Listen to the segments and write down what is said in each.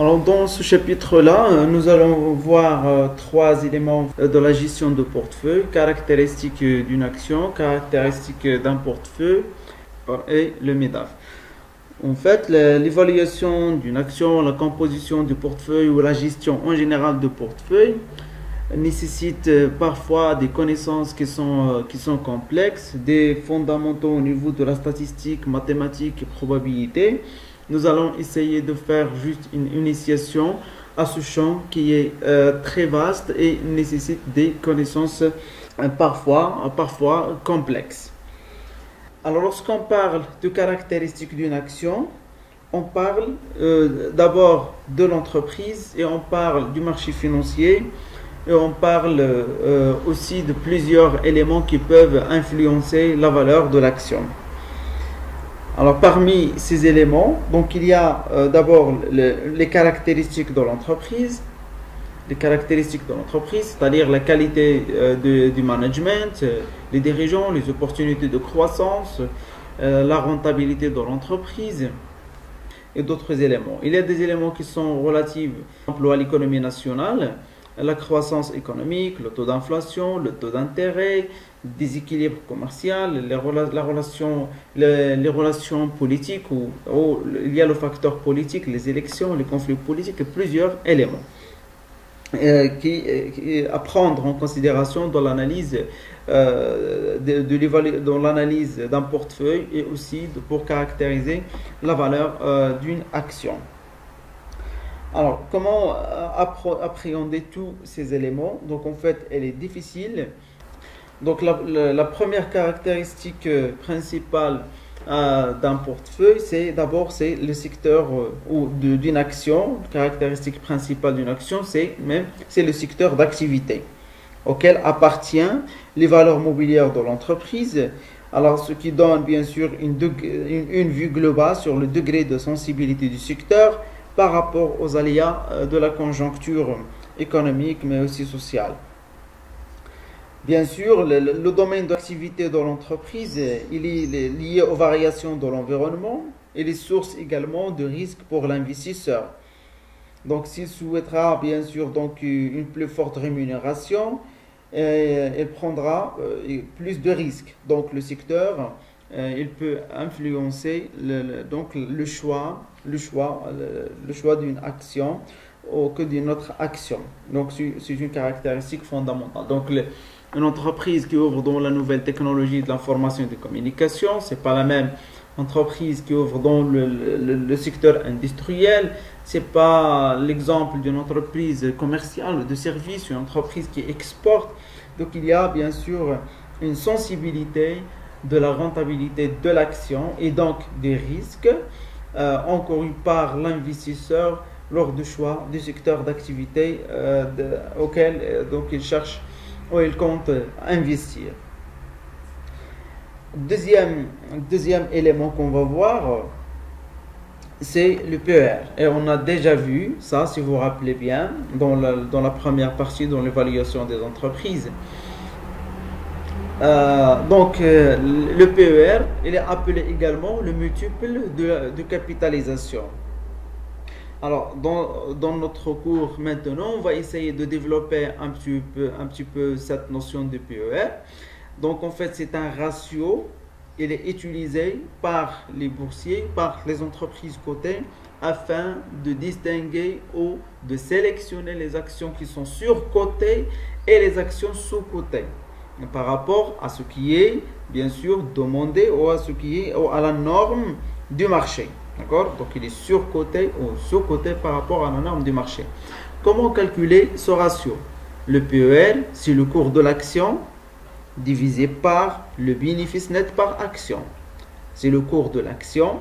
Alors dans ce chapitre-là, euh, nous allons voir euh, trois éléments euh, de la gestion de portefeuille, caractéristiques d'une action, caractéristiques d'un portefeuille et le MEDAF. En fait, l'évaluation d'une action, la composition du portefeuille ou la gestion en général de portefeuille nécessite parfois des connaissances qui sont, qui sont complexes, des fondamentaux au niveau de la statistique, mathématiques et probabilité nous allons essayer de faire juste une initiation à ce champ qui est euh, très vaste et nécessite des connaissances euh, parfois, parfois complexes. Alors lorsqu'on parle de caractéristiques d'une action, on parle euh, d'abord de l'entreprise et on parle du marché financier et on parle aussi de plusieurs éléments qui peuvent influencer la valeur de l'action. Alors parmi ces éléments, donc il y a euh, d'abord les caractéristiques de l'entreprise, les caractéristiques de l'entreprise, c'est-à-dire la qualité euh, du management, euh, les dirigeants, les opportunités de croissance, la rentabilité de l'entreprise et d'autres éléments. Il y a des éléments qui sont relatifs à l'économie nationale, la croissance économique, le taux d'inflation, le taux d'intérêt, déséquilibre commercial, les, la relation, les, relations politiques, ou, il y a le facteur politique, les élections, les conflits politiques, et plusieurs éléments euh, qui, qui, à prendre en considération dans l'analyse euh, de, dans l'analyse d'un portefeuille et aussi pour caractériser la valeur euh, d'une action. Alors, comment appréhender tous ces éléments? Donc, en fait, elle est difficile donc la, première caractéristique euh, principale euh, d'un portefeuille, c'est d'abord le secteur euh, ou d'une action. Caractéristique principale d'une action, c'est même c'est le secteur d'activité auquel appartient les valeurs mobilières de l'entreprise. Alors, ce qui donne bien sûr une, une, vue globale sur le degré de sensibilité du secteur par rapport aux aléas de la conjoncture économique, mais aussi sociale. Bien sûr, le, domaine d'activité de l'entreprise, il est lié aux variations de l'environnement et les sources également de risques pour l'investisseur. Donc, s'il souhaitera bien sûr donc une plus forte rémunération, euh, il prendra euh, plus de risques. Donc, le secteur, euh, il peut influencer le, donc le choix, le choix, le, choix d'une action ou que d'une autre action. Donc, c'est une caractéristique fondamentale. Donc, une entreprise qui ouvre dans la nouvelle technologie de l'information et de communication, c'est pas la même entreprise qui ouvre dans le, secteur industriel, c'est pas l'exemple d'une entreprise commerciale de service, une entreprise qui exporte. Donc il y a bien sûr une sensibilité de la rentabilité de l'action et donc des risques euh, encourus par l'investisseur lors du choix du secteur d'activité euh, auquel euh, donc il cherche où il compte investir. Deuxième, deuxième élément qu'on va voir, c'est le PER. Et on a déjà vu ça, si vous vous rappelez bien, dans la, dans la première partie, dans l'évaluation des entreprises. Euh, donc, euh, le PER, il est appelé également le multiple de, de capitalisation. Alors, dans, notre cours maintenant, on va essayer de développer un petit peu, cette notion de PER. Donc, en fait, c'est un ratio. Il est utilisé par les boursiers, par les entreprises cotées, afin de distinguer ou de sélectionner les actions qui sont surcotées et les actions sous-cotées par rapport à ce qui est, bien sûr, demandé ou à ce qui est ou à la norme du marché. D'accord? Donc il est surcoté ou sous-coté par rapport à la norme du marché. Comment calculer ce ratio? Le PEL, c'est le cours de l'action divisé par le bénéfice net par action. C'est le cours de l'action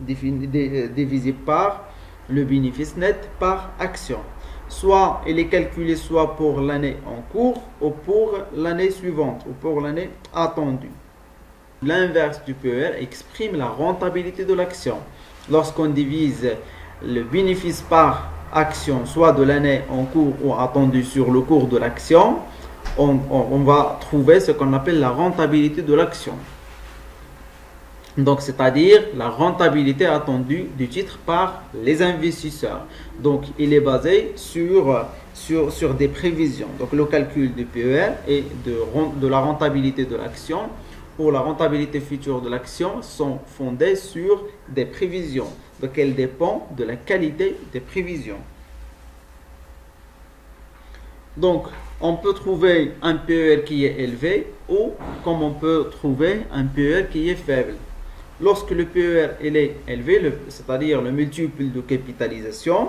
divisé par le bénéfice net par action. Soit il est calculé soit pour l'année en cours ou pour l'année suivante ou pour l'année attendue. L'inverse du PER exprime la rentabilité de l'action lorsqu'on divise le bénéfice par action, soit de l'année en cours ou attendu sur le cours de l'action, on, va trouver ce qu'on appelle la rentabilité de l'action. Donc, c'est-à-dire la rentabilité attendue du titre par les investisseurs. Donc, il est basé sur, des prévisions. Donc, le calcul du PER et de la rentabilité de l'action ou la rentabilité future de l'action sont fondés sur des prévisions. Donc, elle dépend de la qualité des prévisions. Donc, on peut trouver un PER qui est élevé ou comme on peut trouver un PER qui est faible. Lorsque le PER est élevé, c'est-à-dire le multiple de capitalisation,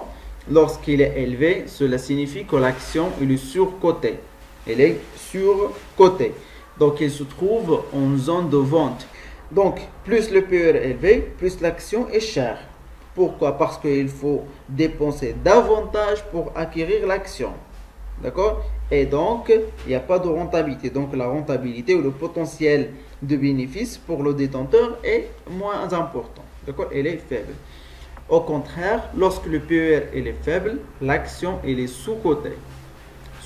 lorsqu'il est élevé, cela signifie que l'action est surcotée. Elle est surcotée. Donc, il se trouve en zone de vente. Donc, plus le PER est élevé, plus l'action est chère. Pourquoi? Parce qu'il faut dépenser davantage pour acquérir l'action. D'accord? Et donc, il n'y a pas de rentabilité. Donc, la rentabilité ou le potentiel de bénéfice pour le détenteur est moins important. D'accord? Elle est faible. Au contraire, lorsque le PER est faible, l'action est sous-cotée.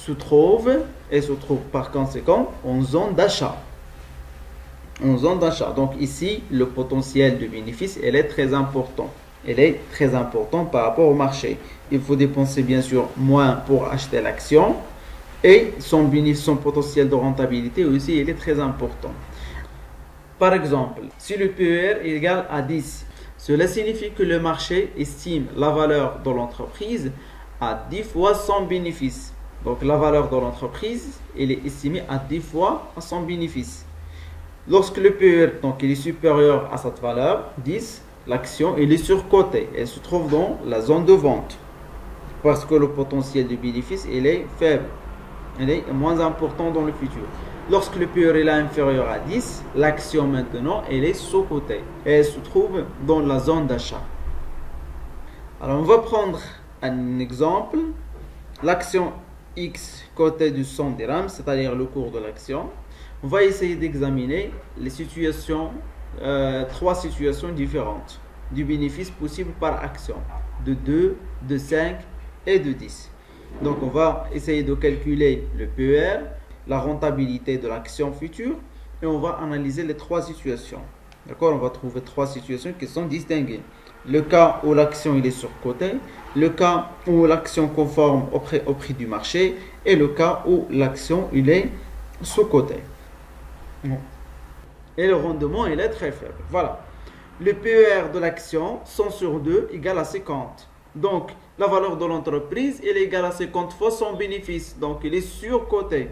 Se trouve et se trouve par conséquent en zone d'achat. En zone d'achat. Donc ici, le potentiel de bénéfice, elle est très important. Elle est très important par rapport au marché. Il faut dépenser bien sûr moins pour acheter l'action et son bénéfice, son potentiel de rentabilité aussi, est très important. Par exemple, si le PER est égal à 10, cela signifie que le marché estime la valeur de l'entreprise à 10 fois son bénéfice. Donc la valeur de l'entreprise, elle est estimée à 10 fois son bénéfice. Lorsque le PER donc, il est supérieur à cette valeur, 10, l'action est surcotée. Elle se trouve dans la zone de vente. Parce que le potentiel de bénéfice il est faible. Il est moins important dans le futur. Lorsque le PER est inférieur à 10, l'action maintenant, elle est sous-cotée. Elle se trouve dans la zone d'achat. Alors, on va prendre un exemple. L'action X côté du 100 dirhams, c'est-à-dire le cours de l'action. On va essayer d'examiner les situations, euh, trois situations différentes du bénéfice possible par action, de 2, de 5 et de 10. Donc, on va essayer de calculer le PER, la rentabilité de l'action future et on va analyser les trois situations. D'accord? On va trouver trois situations qui sont distinguées. Le cas où l'action est surcotée, le cas où l'action conforme au prix, du marché et le cas où l'action est sous-cotée. Et le rendement il est très faible. Voilà. Le PER de l'action 100 sur 2 égale à 50. Donc la valeur de l'entreprise est égale à 50 fois son bénéfice. Donc il est surcoté.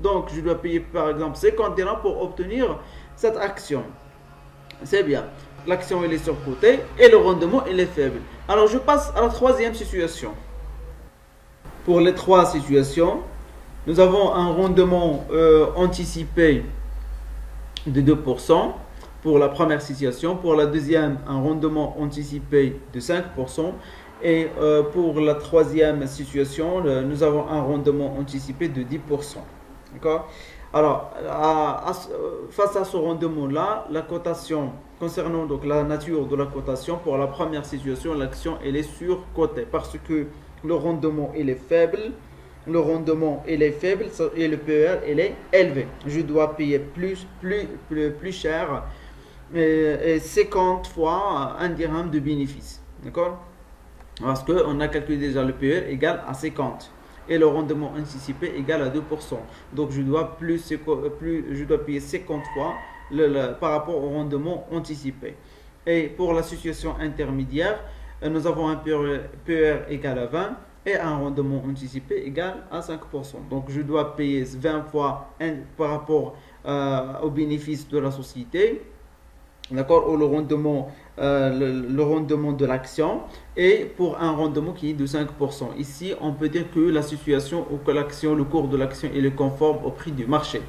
Donc, je dois payer par exemple 50 dirhams pour obtenir cette action. C'est bien. L'action, est surcotée et le rendement, est faible. Alors, je passe à la troisième situation. Pour les trois situations, nous avons un rendement euh, anticipé de 2% pour la première situation. Pour la deuxième, un rendement anticipé de 5%. Et euh, pour la troisième situation, nous avons un rendement anticipé de 10%. D'accord? Alors, face à ce rendement-là, la cotation, concernant donc la nature de la cotation, pour la première situation, l'action, est surcotée parce que le rendement, est faible. Le rendement, est faible et le PER, est élevé. Je dois payer plus, plus, plus, plus cher, et 50 fois un dirham de bénéfice. D'accord? Parce qu'on a calculé déjà le PER égal à 50 et le rendement anticipé égal à 2%. Donc je dois, plus, plus, je dois payer 50 fois par rapport au rendement anticipé. Et pour la situation intermédiaire, euh, nous avons un PER égal à 20 et un rendement anticipé égal à 5%. Donc je dois payer 20 fois par rapport euh, au bénéfice de la société d'accord, ou le rendement, euh, le, rendement de l'action, et pour un rendement qui est de 5%. Ici, on peut dire que la situation ou que l'action, le cours de l'action est conforme au prix du marché.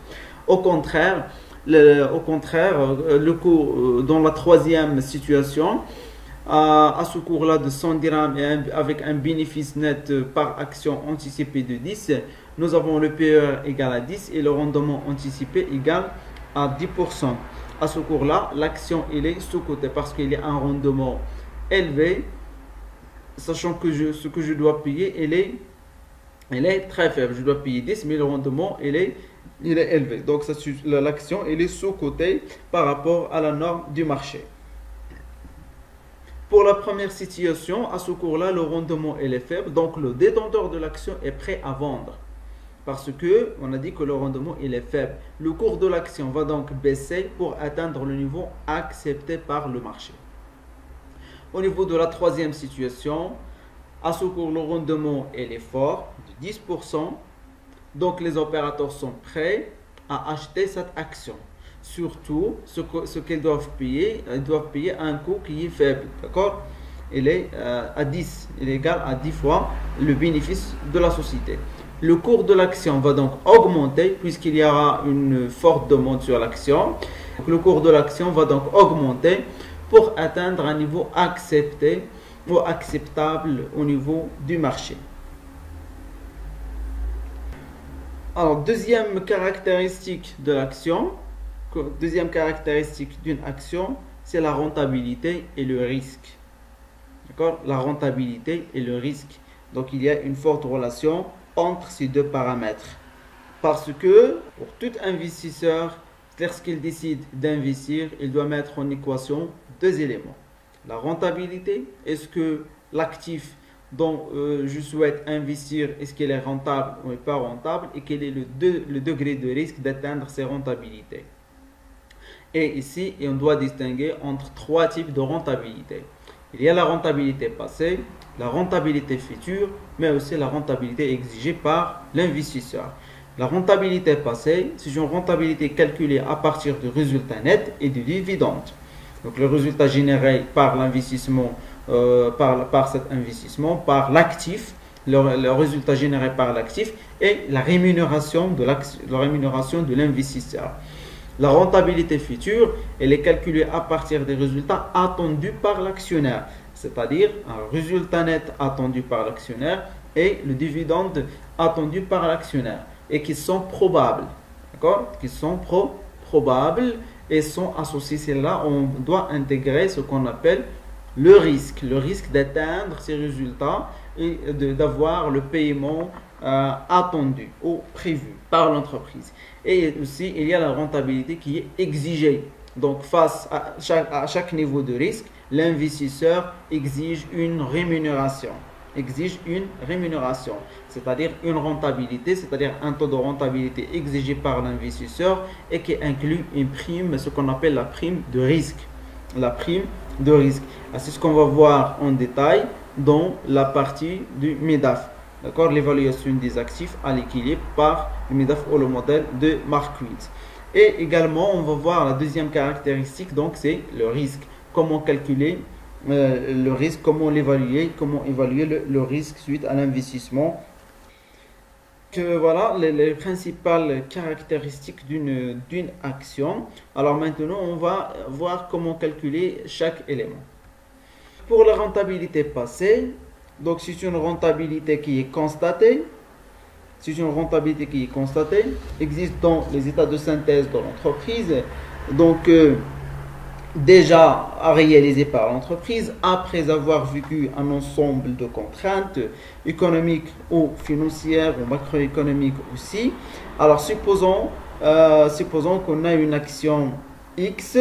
Au contraire, au contraire, euh, le cours, euh, dans la troisième situation, à, ce cours-là de 100 dirhams et avec un bénéfice net par action anticipé de 10, nous avons le PER égal à 10 et le rendement anticipé égal à 10% à ce cours-là, l'action est sous-cotée parce qu'il y a un rendement élevé sachant que je, ce que je dois payer, est, elle est très faible. Je dois payer 10, mais le rendement, il est, il est élevé. Donc, l'action, elle est sous-cotée par rapport à la norme du marché. Pour la première situation, à ce cours-là, le rendement est faible, donc le détenteur de l'action est prêt à vendre. Parce que on a dit que le rendement il est faible. Le cours de l'action va donc baisser pour atteindre le niveau accepté par le marché. Au niveau de la troisième situation, à ce cours, le rendement est fort, de 10%. Donc les opérateurs sont prêts à acheter cette action surtout ce, qu'ils doivent payer, ils doivent payer un coût qui est faible, d'accord? Il est euh, à 10, il est égal à 10 fois le bénéfice de la société. Le cours de l'action va donc augmenter puisqu'il y aura une forte demande sur l'action. Le cours de l'action va donc augmenter pour atteindre un niveau accepté ou acceptable au niveau du marché. Alors, deuxième caractéristique de l'action, Deuxième caractéristique d'une action, c'est la rentabilité et le risque. D'accord? La rentabilité et le risque. Donc il y a une forte relation entre ces deux paramètres. Parce que pour tout investisseur, lorsqu'il décide d'investir, il doit mettre en équation deux éléments. La rentabilité, est-ce que l'actif dont euh, je souhaite investir, est-ce qu'il est rentable ou pas rentable et quel est le, le degré de risque d'atteindre ces rentabilités? Et ici, on doit distinguer entre trois types de rentabilité. Il y a la rentabilité passée, la rentabilité future, mais aussi la rentabilité exigée par l'investisseur. La rentabilité passée, c'est une rentabilité calculée à partir du résultat net et du dividende. Donc le résultat généré par l'investissement, euh, par, par cet investissement, par l'actif, le, résultat généré par l'actif et la rémunération de l'investisseur. La rentabilité future, elle est calculée à partir des résultats attendus par l'actionnaire, c'est-à-dire un résultat net attendu par l'actionnaire et le dividende attendu par l'actionnaire et qui sont probables. D'accord? Qui sont probables et sont associés. C'est là on doit intégrer ce qu'on appelle le risque, le risque d'atteindre ces résultats et d'avoir le paiement euh, attendu ou prévu par l'entreprise. Et aussi, il y a la rentabilité qui est exigée. Donc, face à chaque, à chaque niveau de risque, l'investisseur exige une rémunération. Exige une rémunération, c'est-à-dire une rentabilité, c'est-à-dire un taux de rentabilité exigé par l'investisseur et qui inclut une prime, ce qu'on appelle la prime de risque. La prime de risque. C'est ce qu'on va voir en détail dans la partie du MEDAF. D'accord? L'évaluation des actifs à l'équilibre par le MEDAF ou le modèle de Marquis. Et également, on va voir la deuxième caractéristique, donc c'est le risque. Comment calculer euh, le risque, comment l'évaluer, comment évaluer le, risque suite à l'investissement. Que voilà les, les, principales caractéristiques d'une action. Alors maintenant, on va voir comment calculer chaque élément. Pour la rentabilité passée, donc c'est une rentabilité qui est constatée. C'est une rentabilité qui est constatée. Existe dans les états de synthèse de l'entreprise. Donc euh, déjà réalisé par l'entreprise après avoir vécu un ensemble de contraintes économiques ou financières ou macroéconomiques aussi. Alors supposons, euh, supposons qu'on a une action X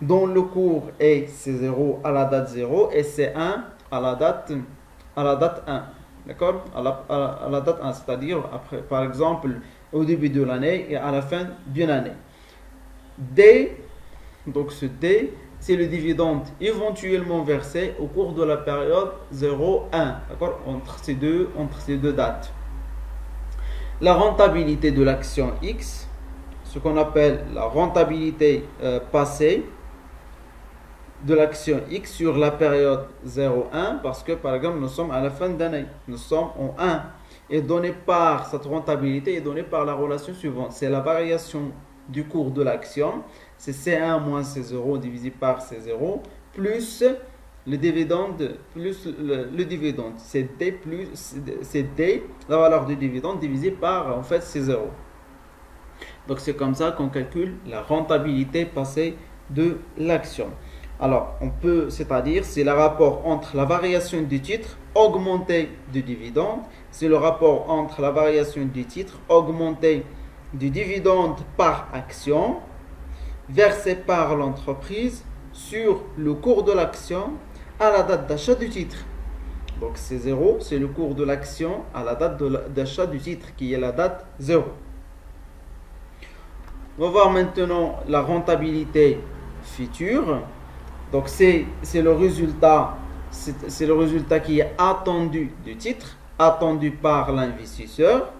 dont le cours est C0 à la date 0 et C1 à la date à la date 1. D'accord? À la, date 1, c'est-à-dire par exemple, au début de l'année et à la fin d'une année. D, donc ce D, c'est le dividende éventuellement versé au cours de la période 0-1, d'accord? Entre, ces deux, dates. La rentabilité de l'action X, ce qu'on appelle la rentabilité euh, passée, de l'action X sur la période 0,1 parce que par exemple nous sommes à la fin d'année, nous sommes en 1 et donné par cette rentabilité est donnée par la relation suivante, c'est la variation du cours de l'action, c'est C1 moins C0 divisé par C0 plus le dividende plus le, dividende, c'est D plus c'est D la valeur du dividende divisé par en fait C0. Donc c'est comme ça qu'on calcule la rentabilité passée de l'action. Alors, on peut, c'est-à-dire, c'est le rapport entre la variation du titre augmenté du dividende, c'est le rapport entre la variation du titre augmenté du dividende par action versé par l'entreprise sur le cours de l'action à la date d'achat du titre. Donc c'est zéro, c'est le cours de l'action à la date d'achat du titre qui est la date 0. On va voir maintenant la rentabilité future. Donc c'est le résultat c'est le résultat qui est attendu du titre, attendu par l'investisseur,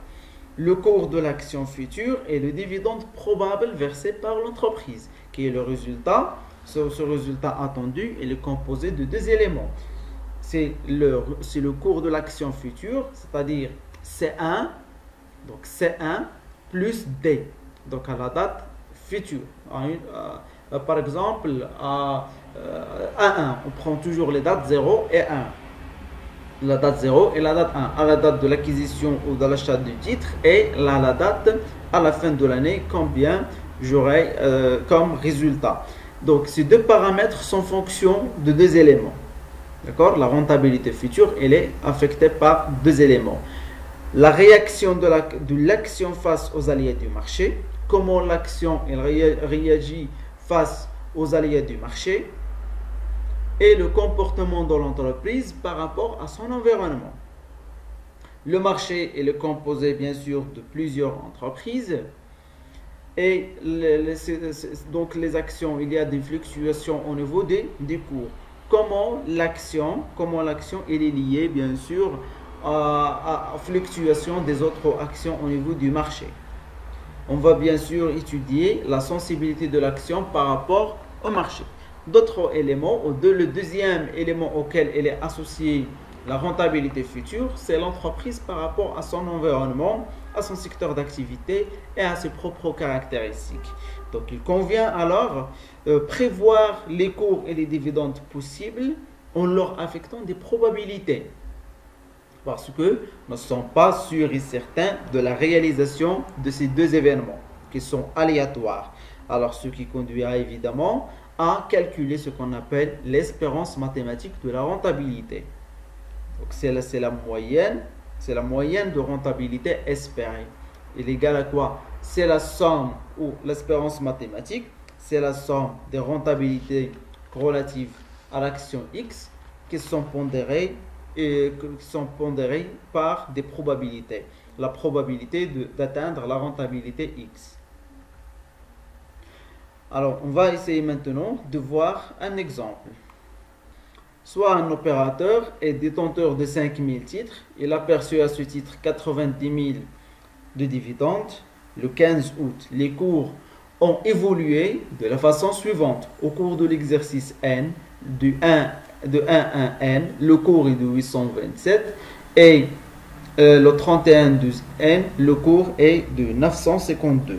le cours de l'action future et le dividende probable versé par l'entreprise, qui est le résultat. Ce, résultat attendu est composé de deux éléments. C'est le, cours de l'action future, c'est-à-dire C1, donc C1 plus D, donc à la date future. Par exemple, à 1, euh, 1, on prend toujours les dates 0 et 1. La date 0 et la date 1. À la date de l'acquisition ou de l'achat du titre et la, date à la fin de l'année, combien j'aurai euh, comme résultat. Donc ces deux paramètres sont fonction de deux éléments. D'accord? La rentabilité future, elle est affectée par deux éléments. La réaction de l'action la, face aux alliés du marché, comment l'action réagit face aux alliés du marché, et le comportement de l'entreprise par rapport à son environnement. Le marché est composé bien sûr de plusieurs entreprises et donc les actions, il y a des fluctuations au niveau des, des cours. Comment l'action, comment l'action est liée bien sûr à, à fluctuation des autres actions au niveau du marché. On va bien sûr étudier la sensibilité de l'action par rapport au marché d'autres éléments. Le deuxième élément auquel elle est associée la rentabilité future, c'est l'entreprise par rapport à son environnement, à son secteur d'activité et à ses propres caractéristiques. Donc il convient alors euh, prévoir les cours et les dividendes possibles en leur affectant des probabilités. Parce que nous ne sommes pas sûrs et certains de la réalisation de ces deux événements qui sont aléatoires. Alors ce qui conduira évidemment à calculer ce qu'on appelle l'espérance mathématique de la rentabilité. Donc c'est la, moyenne, c'est la moyenne de rentabilité espérée. Il est égal à quoi? C'est la somme ou l'espérance mathématique, c'est la somme des rentabilités relatives à l'action X qui sont pondérées et qui sont pondérées par des probabilités. La probabilité d'atteindre la rentabilité X. Alors, on va essayer maintenant de voir un exemple. Soit un opérateur est détenteur de 5000 titres, il a perçu à ce titre 90 000 de dividendes. Le 15 août, les cours ont évolué de la façon suivante. Au cours de l'exercice N, du 1, de 1 à N, le cours est de 827 et euh, le 31 12 N, le cours est de 952.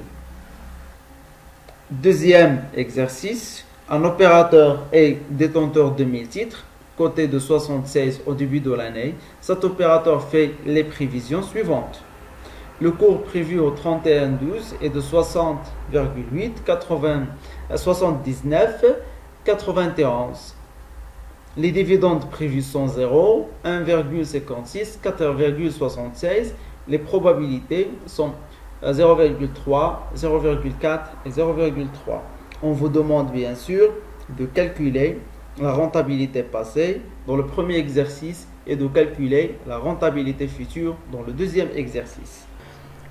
Deuxième exercice, un opérateur est détenteur de 1000 titres, côté de 76 au début de l'année. Cet opérateur fait les prévisions suivantes. Le cours prévu au 31-12 est de 60,8, 79, 91. Les dividendes prévus sont 0, 1,56, 4,76. Les probabilités sont 0,3, 0,4 et 0,3. On vous demande bien sûr de calculer la rentabilité passée dans le premier exercice et de calculer la rentabilité future dans le deuxième exercice.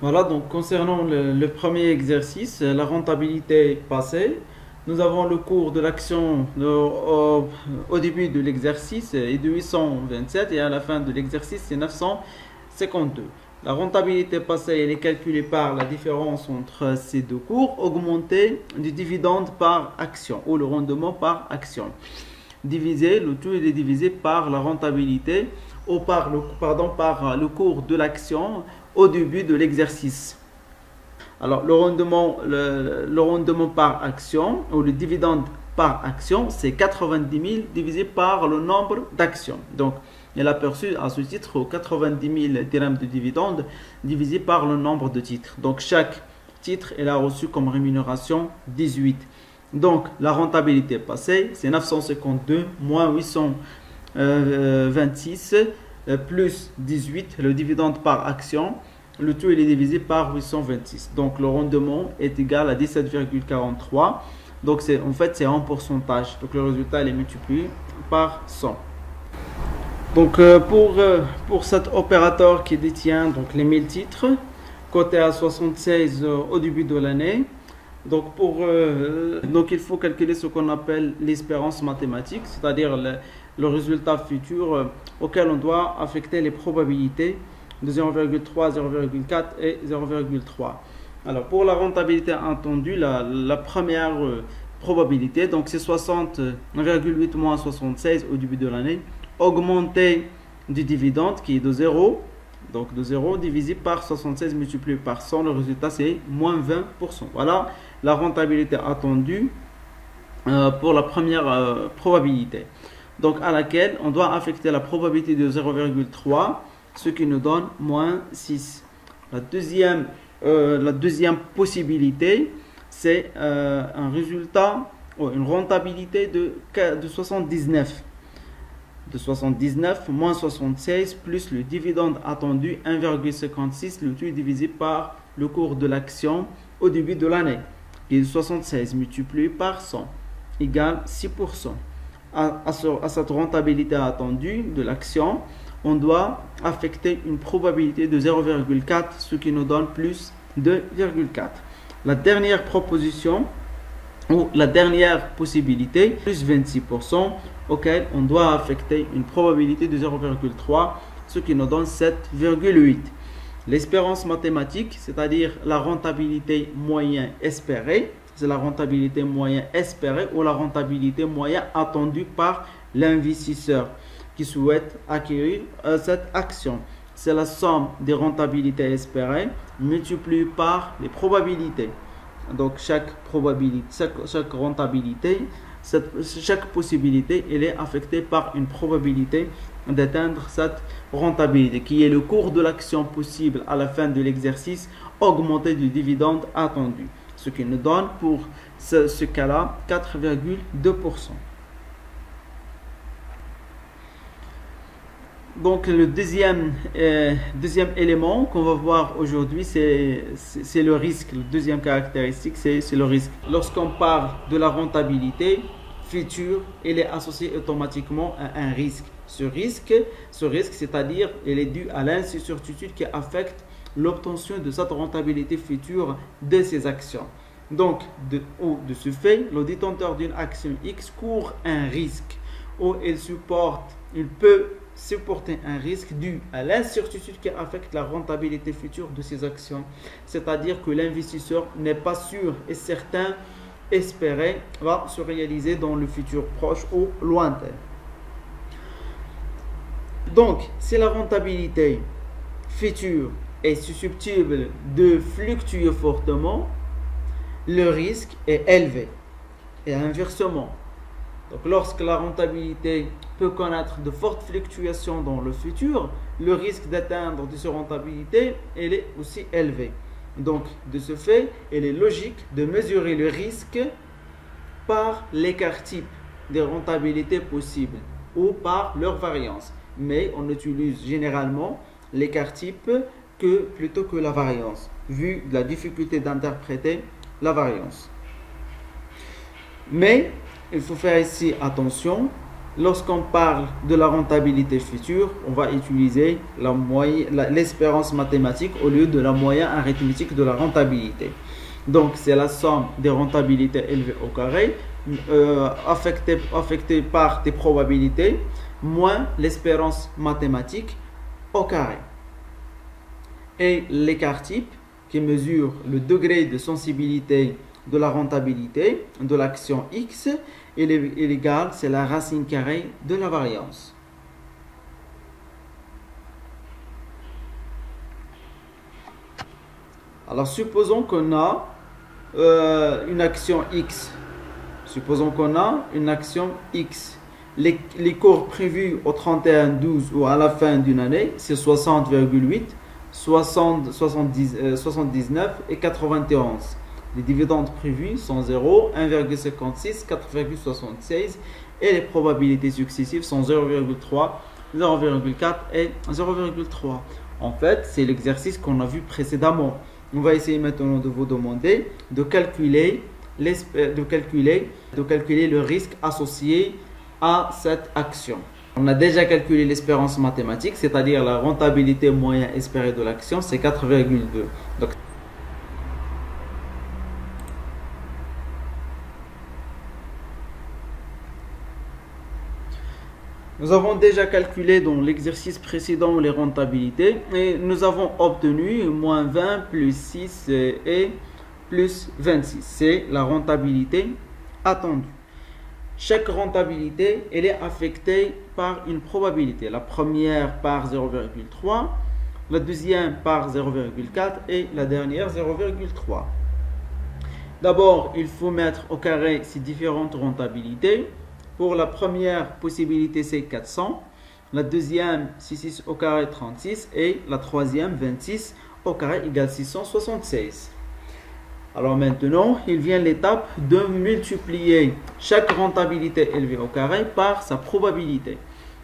Voilà, donc concernant le, premier exercice, la rentabilité passée, nous avons le cours de l'action au, début de l'exercice est de 827 et à la fin de l'exercice c'est 952. La rentabilité passée elle est calculée par la différence entre ces deux cours augmenté du dividende par action ou le rendement par action. Divisé, le tout est divisé par la rentabilité ou par le, pardon, par le cours de l'action au début de l'exercice. Alors le rendement, le rendement par action ou le dividende par action, c'est 90 000 divisé par le nombre d'actions. Donc elle a perçu à ce titre 90 000 dirhams de dividendes divisé par le nombre de titres. Donc chaque titre, elle a reçu comme rémunération 18 Donc, la rentabilité passée, c'est 952 moins 826 euh, plus 18, le dividende par action. Le tout il est divisé par 826. Donc, le rendement est égal à 17,43. Donc, c'est en fait, c'est en pourcentage. Donc, le résultat il est multiplié par 100. Donc, euh, pour, euh, pour cet opérateur qui détient donc, les 1000 titres, côté à 76 au début de l'année, donc, pour, euh, donc il faut calculer ce qu'on appelle l'espérance mathématique, c'est-à-dire le, résultat futur euh, auquel on doit affecter les probabilités de 0,3, 0,4 et 0,3. Alors pour la rentabilité attendue, la, la première euh, probabilité, donc c'est 60,8 moins 76 au début de l'année, augmenté du dividende qui est de 0, donc de 0 divisé par 76 multiplié par 100, le résultat c'est moins 20%. Voilà la rentabilité attendue euh, pour la première euh, probabilité. Donc à laquelle on doit affecter la probabilité de 0,3, ce qui nous donne moins 6. La deuxième, euh, la deuxième possibilité, c'est un résultat, une rentabilité de, de 79 de 79 moins 76 plus le dividende attendu 1,56, le tout divisé par le cours de l'action au début de l'année qui est 76 multiplié par 100 égale 6%. À, à, cette rentabilité attendue de l'action, on doit affecter une probabilité de 0,4, ce qui nous donne plus de 2,4. La dernière proposition, ou la dernière possibilité, plus 26%, auquel on doit affecter une probabilité de 0,3, ce qui nous donne 7,8. L'espérance mathématique, c'est-à-dire la rentabilité moyenne espérée, c'est la rentabilité moyenne espérée ou la rentabilité moyenne attendue par l'investisseur qui souhaite acquérir euh, cette action. C'est la somme des rentabilités espérées multipliée par les probabilités. Donc chaque probabilité, chaque, rentabilité, chaque possibilité, est affectée par une probabilité d'atteindre cette rentabilité, qui est le cours de l'action possible à la fin de l'exercice augmenté du dividende attendu, ce qui nous donne pour ce, cas-là 4,2%. Donc le deuxième, euh, deuxième élément qu'on va voir aujourd'hui, c'est le risque. La deuxième caractéristique, c'est le risque. Lorsqu'on parle de la rentabilité future, elle est associée automatiquement à un risque. Ce risque, ce risque c'est-à-dire, il est dû à l'incertitude qui affecte l'obtention de cette rentabilité future de ces actions. Donc, de, de ce fait, le détenteur d'une action X court un risque ou il supporte, il peut supporter un risque dû à l'incertitude qui affecte la rentabilité future de ces actions. C'est-à-dire que l'investisseur n'est pas sûr et certain espérer va se réaliser dans le futur proche ou lointain. Donc, si la rentabilité future est susceptible de fluctuer fortement, le risque est élevé. Et inversement, donc lorsque la rentabilité peut connaître de fortes fluctuations dans le futur, le risque d'atteindre de cette rentabilité elle est aussi élevé. Donc, de ce fait, il est logique de mesurer le risque par l'écart type des rentabilités possibles ou par leur variance mais on utilise généralement l'écart type que plutôt que la variance, vu la difficulté d'interpréter la variance. Mais il faut faire ici attention, lorsqu'on parle de la rentabilité future, on va utiliser l'espérance mathématique au lieu de la moyenne arithmétique de la rentabilité. Donc c'est la somme des rentabilités élevées au carré, euh, affectée par des probabilités moins l'espérance mathématique au carré. Et l'écart type qui mesure le degré de sensibilité de la rentabilité de l'action X est égal, c'est la racine carrée de la variance. Alors supposons qu'on a euh, une action X. Supposons qu'on a une action X les, cours prévus au 31-12 ou à la fin d'une année, c'est 60,8, 79 et 91. Les dividendes prévus sont 0, 1,56, 4,76 et les probabilités successives sont 0,3, 0,4 et 0,3. En fait, c'est l'exercice qu'on a vu précédemment. On va essayer maintenant de vous demander de calculer, de calculer, de calculer le risque associé à cette action. On a déjà calculé l'espérance mathématique, c'est-à-dire la rentabilité moyenne espérée de l'action, c'est 4,2. Nous avons déjà calculé dans l'exercice précédent les rentabilités et nous avons obtenu moins 20 plus 6 et plus 26. C'est la rentabilité attendue. Chaque rentabilité, elle est affectée par une probabilité. La première par 0,3, la deuxième par 0,4 et la dernière 0,3. D'abord, il faut mettre au carré ces différentes rentabilités. Pour la première possibilité, c'est 400. La deuxième, 6 au carré 36. Et la troisième, 26 au carré égale 676. Alors maintenant, il vient l'étape de multiplier chaque rentabilité élevée au carré par sa probabilité.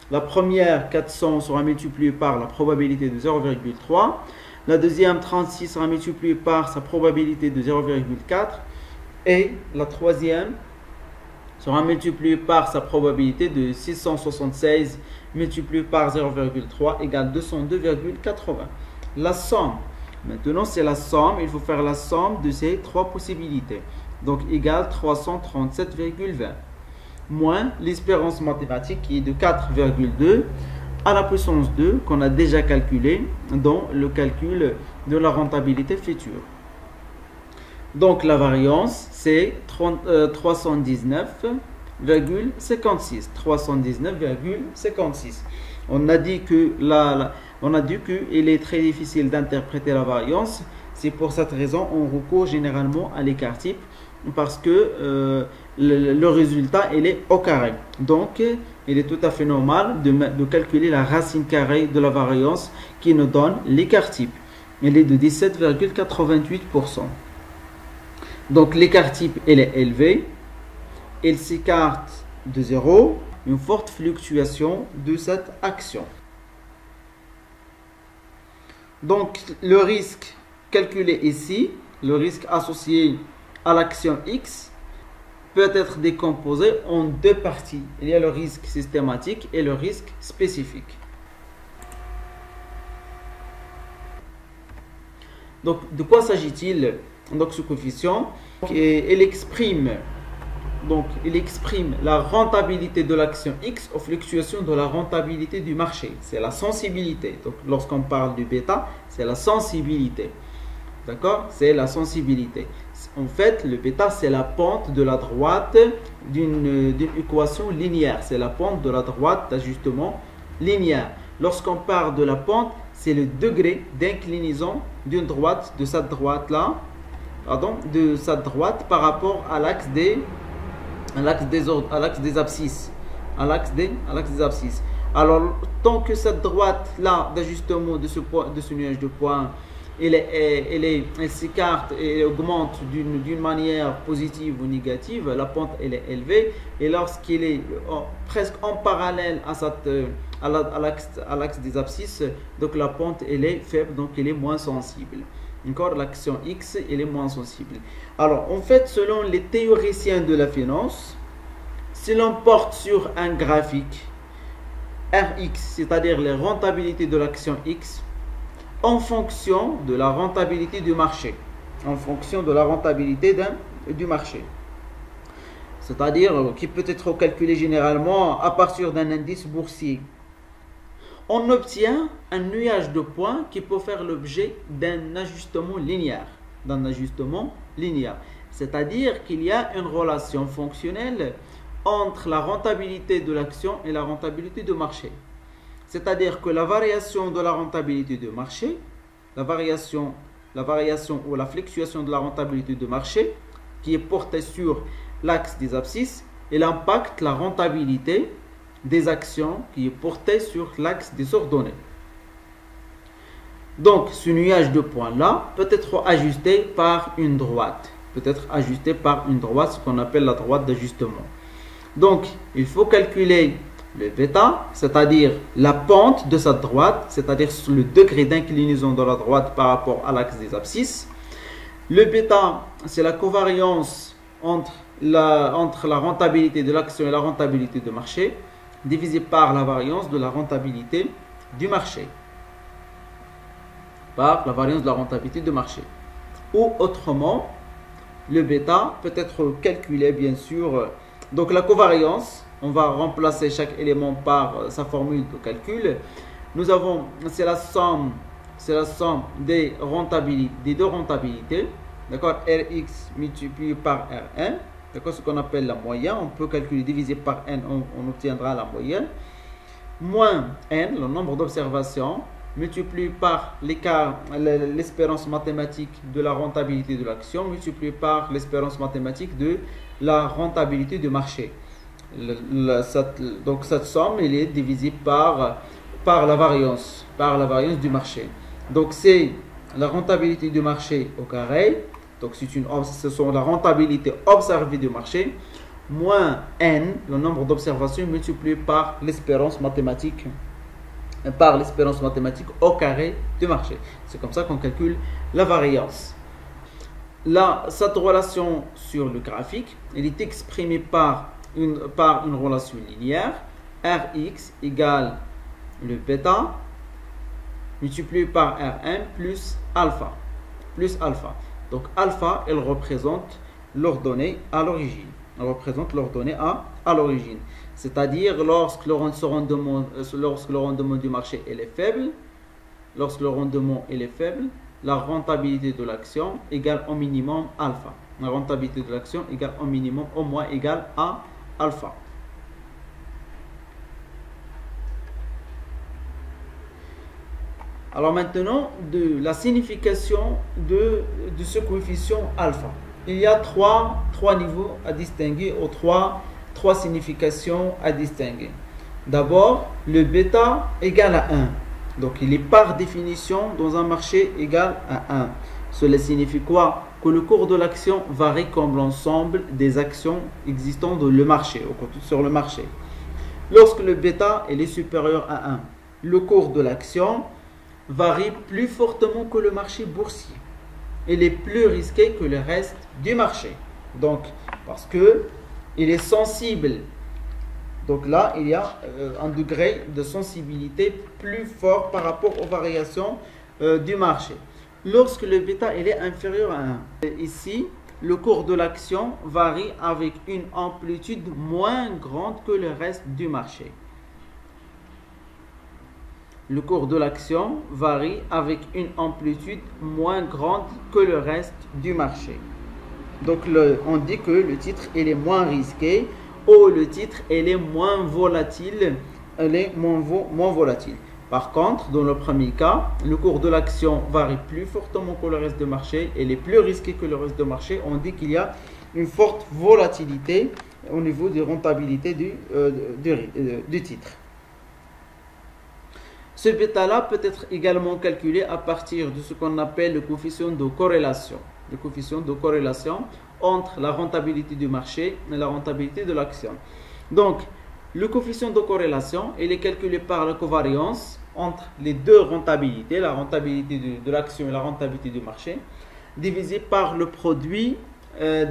La première, 400, sera multipliée par la probabilité de 0,3. La deuxième, 36, sera multipliée par sa probabilité de 0,4. Et la troisième sera multipliée par sa probabilité de 676 multipliée par 0,3 égale 202,80. La somme Maintenant, c'est la somme. Il faut faire la somme de ces trois possibilités. Donc, égale 337,20. Moins l'espérance mathématique qui est de 4,2 à la puissance 2 qu'on a déjà calculé dans le calcul de la rentabilité future. Donc, la variance, c'est 319,56. 319,56. On a dit que on a dit qu'il est très difficile d'interpréter la variance. C'est pour cette raison on recourt généralement à l'écart type parce que euh, le, résultat il est au carré. Donc il est tout à fait normal de, calculer la racine carrée de la variance qui nous donne l'écart type. Il est de 17,88%. Donc l'écart type est élevé. Il s'écarte de zéro. Une forte fluctuation de cette action. Donc le risque calculé ici, le risque associé à l'action X, peut être décomposé en deux parties. Il y a le risque systématique et le risque spécifique. Donc, de quoi s'agit-il? Donc, ce coefficient, il exprime donc, il exprime la rentabilité de l'action X aux fluctuations de la rentabilité du marché. C'est la sensibilité. Donc, lorsqu'on parle du bêta, c'est la sensibilité. D'accord? C'est la sensibilité. En fait, le bêta, c'est la pente de la droite d'une équation linéaire. C'est la pente de la droite d'ajustement linéaire. Lorsqu'on parle de la pente, c'est le degré d'inclinaison d'une droite, de cette droite-là, pardon, de cette droite par rapport à l'axe des l'axe des, à l'axe des abscisses. À l'axe des, à l'axe des abscisses. Alors, tant que cette droite-là d'ajustement de ce, de ce nuage de points, elle, elle, elle, s'écarte et augmente d'une, manière positive ou négative, la pente elle est élevée. Et lorsqu'elle est presque en parallèle à, cette, à l'axe des abscisses, donc la pente elle est faible, donc elle est moins sensible. Encore l'action X, elle est moins sensible. Alors, en fait, selon les théoriciens de la finance, si l'on porte sur un graphique RX, c'est-à-dire les rentabilités de l'action X, en fonction de la rentabilité du marché, en fonction de la rentabilité du marché. C'est-à-dire qui peut être calculé généralement à partir d'un indice boursier on obtient un nuage de points qui peut faire l'objet d'un ajustement linéaire. D'un ajustement linéaire. C'est-à-dire qu'il y a une relation fonctionnelle entre la rentabilité de l'action et la rentabilité du marché. C'est-à-dire que la variation de la rentabilité du marché, la variation, la variation ou la fluctuation de la rentabilité du marché, qui est portée sur l'axe des abscisses, elle impacte la rentabilité des actions qui est porté sur l'axe des ordonnées. Donc, ce nuage de points-là peut être ajusté par une droite. peut être ajustée par une droite, ce qu'on appelle la droite d'ajustement. Donc, il faut calculer le bêta, c'est-à-dire la pente de cette droite, c'est-à-dire le degré d'inclinaison de la droite par rapport à l'axe des abscisses. Le bêta, c'est la covariance entre la, entre la rentabilité de l'action et la rentabilité de marché, divisé par la variance de la rentabilité du marché. Par la variance de la rentabilité de marché. Ou autrement, le bêta peut être calculé bien sûr. Donc la covariance, on va remplacer chaque élément par euh, sa formule de calcul. Nous avons, c'est la somme, c'est la somme des rentabilités, des deux rentabilités, d'accord, Rx multiplié par Rn, d'accord, ce qu'on appelle la moyenne? On peut calculer divisé par n, on, obtiendra la moyenne. Moins n, le nombre d'observations, multiplié par l'écart, l'espérance mathématique de la rentabilité de l'action, multiplié par l'espérance mathématique de la rentabilité du marché donc cette somme elle est divisée par, par la variance, par la variance du marché. Donc c'est la rentabilité du marché au carré, donc c'est une, ce sont la rentabilité observée du marché, moins n, le nombre d'observations multiplié par l'espérance mathématique par l'espérance mathématique au carré du marché. C'est comme ça qu'on calcule la variance. Là, cette relation sur le graphique, elle est exprimée par une, par une relation linéaire, Rx égale le bêta multiplié par Rn plus alpha. Plus alpha. Donc alpha, elle représente l'ordonnée à l'origine. Elle représente l'ordonnée à, à l'origine. C'est-à-dire lorsque le rendement, euh, du marché est faible, lorsque le rendement est faible, la rentabilité de l'action égale au minimum alpha. La rentabilité de l'action égale au minimum au moins égale à alpha. Alors maintenant, de la signification de, ce coefficient alpha. Il y a trois, trois niveaux à distinguer ou trois, trois significations à distinguer. D'abord, le bêta égale à 1. Donc il est par définition dans un marché égal à 1. Cela signifie quoi? Que le cours de l'action varie comme l'ensemble des actions existantes marché, sur le marché. Lorsque le bêta est supérieur à 1, le cours de l'action varie plus fortement que le marché boursier. Il est plus risqué que le reste du marché. Donc, parce que il est sensible. Donc là, il y a euh, un degré de sensibilité plus fort par rapport aux variations euh, du marché lorsque le bêta est inférieur à 1. Ici, le cours de l'action varie avec une amplitude moins grande que le reste du marché. Le cours de l'action varie avec une amplitude moins grande que le reste du marché. Donc on dit que le titre est moins risqué ou le titre est moins volatile, est moins. Par contre, dans le premier cas, le cours de l'action varie plus fortement que le reste du marché et est plus risqué que le reste du marché. On dit qu'il y a une forte volatilité au niveau de rentabilité euh, euh, du, titre. Ce bêta-là peut être également calculé à partir de ce qu'on appelle le coefficient de corrélation. Le coefficient de corrélation entre la rentabilité du marché et la rentabilité de l'action. Donc, le coefficient de corrélation il est calculé par la covariance entre les deux rentabilités, la rentabilité de, l'action et la rentabilité du marché, divisé par le produit euh,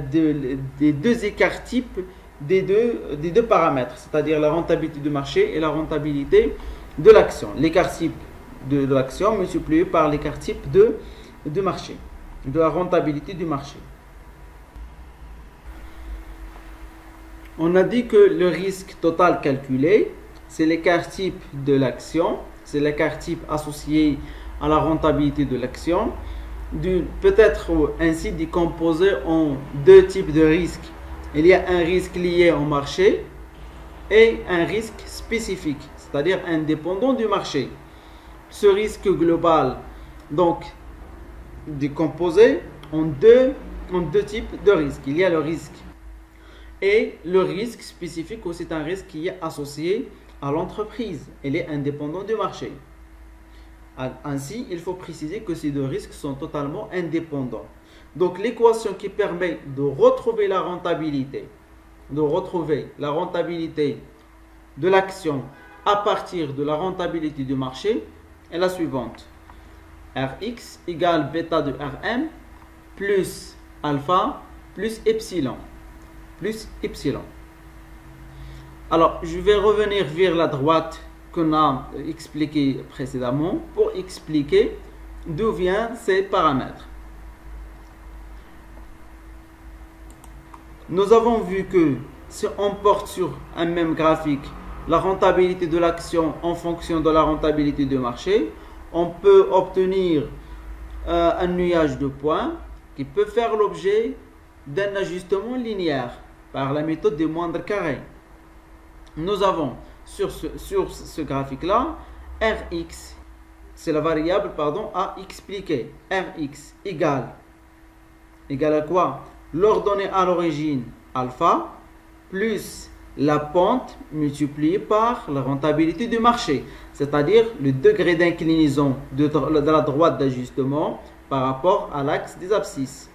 des deux écarts types des deux, des deux paramètres, c'est-à-dire la rentabilité du marché et la rentabilité de l'action. L'écart type de, l'action multiplié par l'écart type de, de marché, de la rentabilité du marché. On a dit que le risque total calculé, c'est l'écart type de l'action c'est l'écart type associé à la rentabilité de l'action, peut-être ainsi décomposé en deux types de risques. Il y a un risque lié au marché et un risque spécifique, c'est-à-dire indépendant du marché. Ce risque global, donc, décomposé en deux, en deux types de risques. Il y a le risque et le risque spécifique, c'est un risque qui est associé à l'entreprise. Elle est indépendante du marché. Ainsi, il faut préciser que ces deux risques sont totalement indépendants. Donc l'équation qui permet de retrouver la rentabilité, de retrouver la rentabilité de l'action à partir de la rentabilité du marché est la suivante. Rx égale bêta de Rm plus alpha plus epsilon. Plus epsilon. Alors, je vais revenir vers la droite qu'on a expliqué précédemment pour expliquer d'où viennent ces paramètres. Nous avons vu que si on porte sur un même graphique la rentabilité de l'action en fonction de la rentabilité du marché, on peut obtenir euh, un nuage de points qui peut faire l'objet d'un ajustement linéaire par la méthode des moindres carrés. Nous avons sur ce, graphique-là Rx, c'est la variable pardon, à expliquer. Rx égale, égale à quoi? L'ordonnée à l'origine alpha plus la pente multipliée par la rentabilité du marché, c'est-à-dire le degré d'inclinaison de, la droite d'ajustement par rapport à l'axe des abscisses.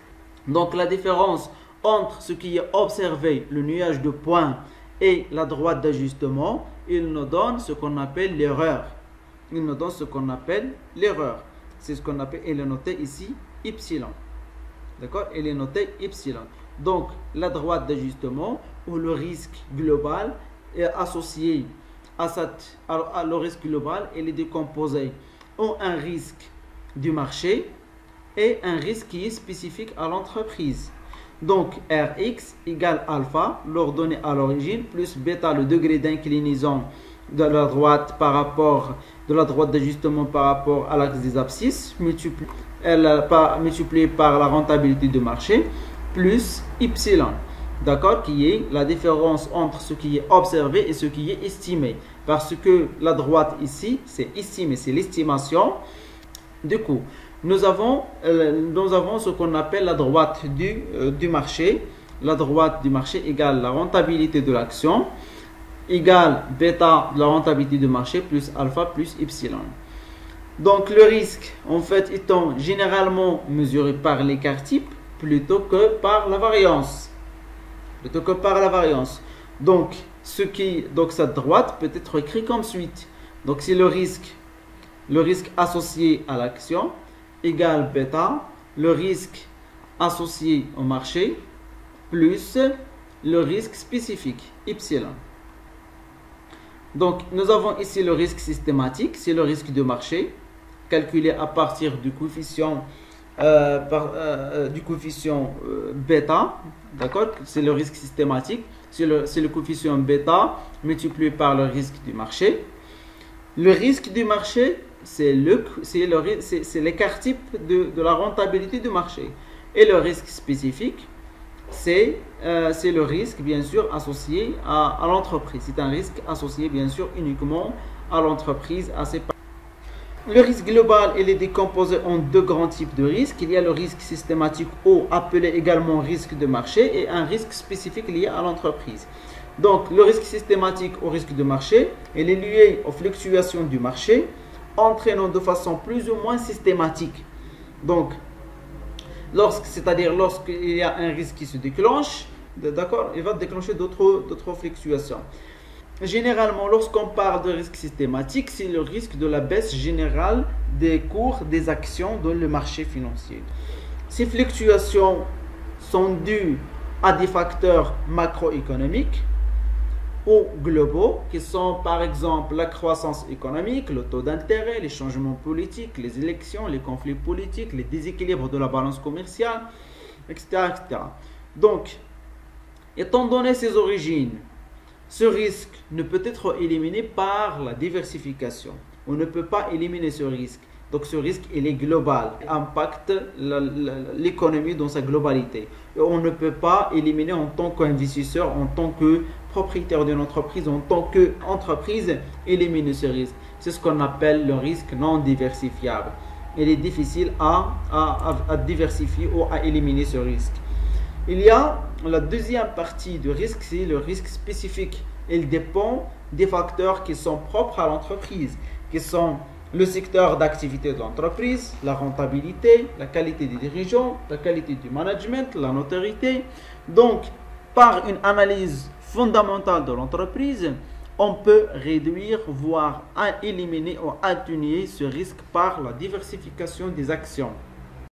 Donc la différence entre ce qui est observé, le nuage de points, et la droite d'ajustement, il nous donne ce qu'on appelle l'erreur. Il nous donne ce qu'on appelle l'erreur. C'est ce qu'on appelle, il est noté ici, epsilon. D'accord? Il est noté epsilon. Donc, la droite d'ajustement ou le risque global est associé à, cette, à, le risque global, il est décomposé en un risque du marché et un risque qui est spécifique à l'entreprise. Donc Rx égale alpha, l'ordonnée à l'origine, plus bêta, le degré d'inclinaison de la droite par rapport de la droite d'ajustement par rapport à l'axe des abscisses, multiplié, multiplié par la rentabilité du marché, plus epsilon. D'accord Qui est la différence entre ce qui est observé et ce qui est estimé. Parce que la droite ici, c'est estimé, c'est l'estimation. Du coup, nous avons, euh, nous avons ce qu'on appelle la droite du, euh, du marché. La droite du marché égale la rentabilité de l'action égale bêta de la rentabilité du marché plus alpha plus epsilon. Donc le risque, en fait, étant généralement mesuré par l'écart type plutôt que par la variance. Plutôt que par la variance. Donc, ce qui, donc cette droite peut être écrit comme suite. Donc, c'est le risque, le risque associé à l'action égale bêta, le risque associé au marché, plus le risque spécifique, epsilon. Donc, nous avons ici le risque systématique, c'est le risque de marché, calculé à partir du coefficient, euh, par, euh, du coefficient euh, bêta, d'accord? C'est le risque systématique, c'est le, coefficient bêta multiplié par le risque du marché. Le risque du marché, c'est l'écart type de, de, la rentabilité du marché. Et le risque spécifique, c'est euh, le risque, bien sûr, associé à, à l'entreprise. C'est un risque associé, bien sûr, uniquement à l'entreprise, à ses le risque global, est décomposé en deux grands types de risques. Il y a le risque systématique ou appelé également risque de marché et un risque spécifique lié à l'entreprise. Donc, le risque systématique au risque de marché, est lié aux fluctuations du marché, entraînant de façon plus ou moins systématique. Donc, c'est-à-dire lorsqu'il y a un risque qui se déclenche, d'accord, il va déclencher d'autres fluctuations. Généralement, lorsqu'on parle de risque systématique, c'est le risque de la baisse générale des cours des actions dans le marché financier. Ces fluctuations sont dues à des facteurs macroéconomiques, ou globaux, qui sont par exemple la croissance économique, le taux d'intérêt, les changements politiques, les élections, les conflits politiques, les déséquilibres de la balance commerciale, etc. etc. Donc, étant donné ces origines, ce risque ne peut être éliminé par la diversification. On ne peut pas éliminer ce risque. Donc ce risque, est global, il impacte l'économie dans sa globalité. on ne peut pas éliminer en tant qu'investisseur, en tant que propriétaire d'une entreprise, en tant qu'entreprise, éliminer ce risque. C'est ce qu'on appelle le risque non diversifiable. Il est difficile à, diversifier ou à éliminer ce risque. Il y a la deuxième partie du risque, c'est le risque spécifique. Il dépend des facteurs qui sont propres à l'entreprise, qui sont le secteur d'activité de l'entreprise, la rentabilité, la qualité des dirigeants, la qualité du management, la notoriété. Donc, par une analyse fondamentale de l'entreprise, on peut réduire, voire éliminer ou atténuer ce risque par la diversification des actions.